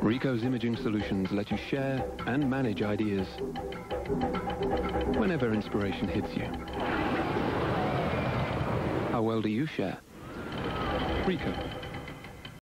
Rico's imaging solutions let you share and manage ideas whenever inspiration hits you. How well do you share? Rico.